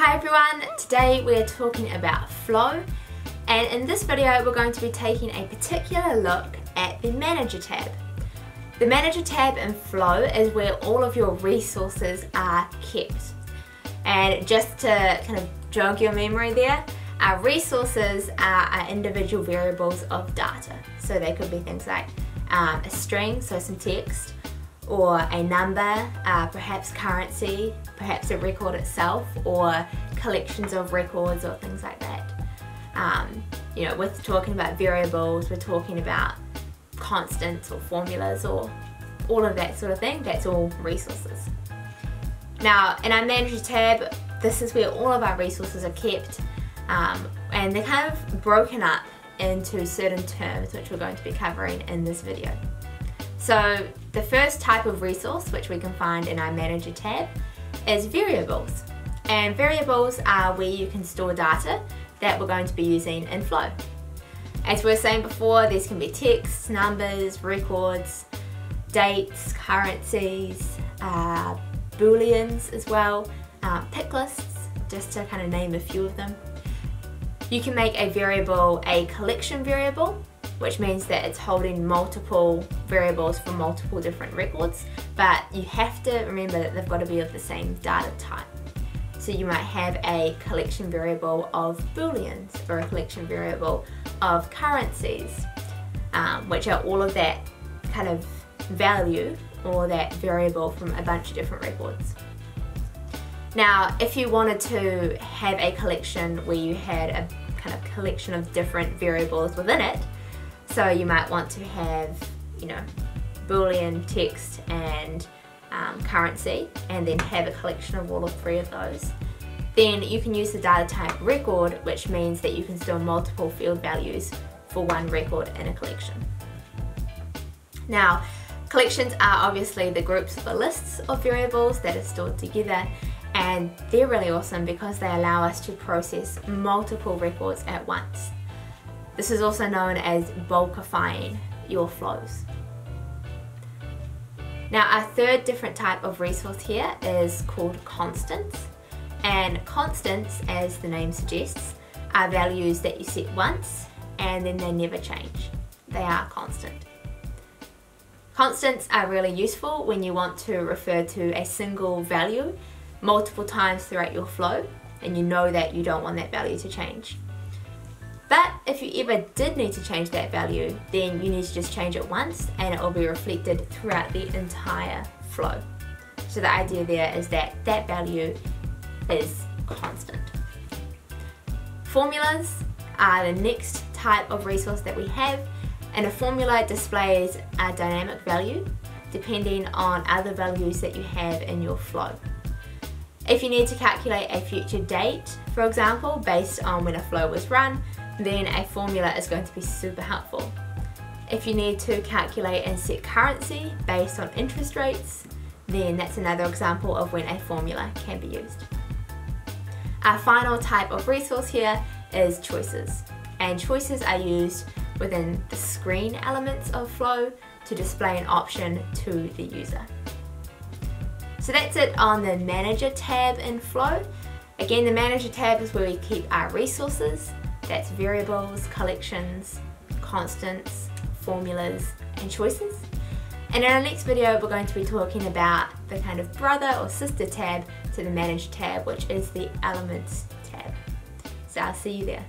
Hi everyone, today we're talking about flow and in this video we're going to be taking a particular look at the manager tab. The manager tab in flow is where all of your resources are kept and just to kind of jog your memory there, our resources are our individual variables of data. So they could be things like um, a string, so some text, or a number, uh, perhaps currency, perhaps a record itself, or collections of records or things like that. Um, you know, with talking about variables, we're talking about constants or formulas or all of that sort of thing. That's all resources. Now, in our manager tab, this is where all of our resources are kept um, and they're kind of broken up into certain terms which we're going to be covering in this video. So the first type of resource which we can find in our manager tab is variables. And variables are where you can store data that we're going to be using in Flow. As we were saying before, these can be texts, numbers, records, dates, currencies, uh, booleans as well, uh, pick lists, just to kind of name a few of them. You can make a variable a collection variable, which means that it's holding multiple variables for multiple different records, but you have to remember that they've got to be of the same data type. So you might have a collection variable of booleans or a collection variable of currencies, um, which are all of that kind of value or that variable from a bunch of different records. Now, if you wanted to have a collection where you had a kind of collection of different variables within it, so you might want to have, you know, boolean, text and um, currency and then have a collection of all of three of those. Then you can use the data type record which means that you can store multiple field values for one record in a collection. Now collections are obviously the groups or lists of variables that are stored together and they're really awesome because they allow us to process multiple records at once. This is also known as bulkifying your flows. Now our third different type of resource here is called constants. And constants, as the name suggests, are values that you set once and then they never change. They are constant. Constants are really useful when you want to refer to a single value multiple times throughout your flow and you know that you don't want that value to change. But if you ever did need to change that value, then you need to just change it once and it will be reflected throughout the entire flow. So the idea there is that that value is constant. Formulas are the next type of resource that we have and a formula displays a dynamic value depending on other values that you have in your flow. If you need to calculate a future date, for example, based on when a flow was run, then a formula is going to be super helpful. If you need to calculate and set currency based on interest rates, then that's another example of when a formula can be used. Our final type of resource here is choices. And choices are used within the screen elements of Flow to display an option to the user. So that's it on the Manager tab in Flow. Again, the Manager tab is where we keep our resources that's variables, collections, constants, formulas, and choices. And in our next video, we're going to be talking about the kind of brother or sister tab to the Manage tab, which is the Elements tab. So I'll see you there.